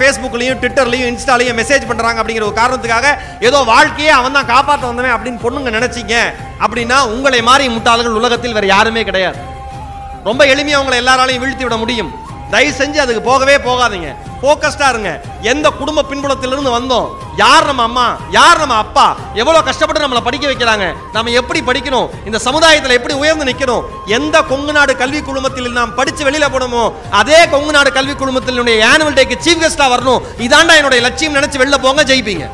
ஃபேஸ்புக்லயும் ட்விட்டர்லையும் இன்ஸ்டாலையும் message பண்றாங்க அப்படிங்கிற ஒரு காரணத்துக்காக ஏதோ வாழ்க்கையே அவன் தான் காப்பாற்ற வந்தவன் அப்படின்னு பொண்ணுங்க நினச்சிங்க அப்படின்னா உங்களை மாறி முட்டாள்கள் உலகத்தில் வேற யாருமே கிடையாது. ரொம்ப எளிமையாக உங்களை எல்லாராலையும் வீழ்த்தி விட முடியும். தயவு செஞ்சு அதுக்கு போகவே போகாதீங்க. ஃபோக்கஸ்டாக இருங்க. எந்த குடும்ப பின்புலத்திலிருந்து வந்தோம்? யார் நம்ம அம்மா? யார் நம்ம அப்பா? எவ்வளோ கஷ்டப்பட்டு நம்மளை படிக்க வைக்கிறாங்க? நம்ம எப்படி படிக்கணும்? இந்த சமுதாயத்தில் எப்படி உயர்ந்து நிற்கணும் எந்த கொங்கு நாடு கல்வி குழுமத்தில் நாம் படித்து வெளியில் போனோமோ அதே கொங்கு நாடு கல்வி குழுமத்தினுடைய ஆனுவல் டேக்கு சீஃப் கெஸ்ட்டாக வரணும். இதாண்டா என்னுடைய லட்சியம். நினச்சி வெளில போங்க ஜெயிப்பீங்க.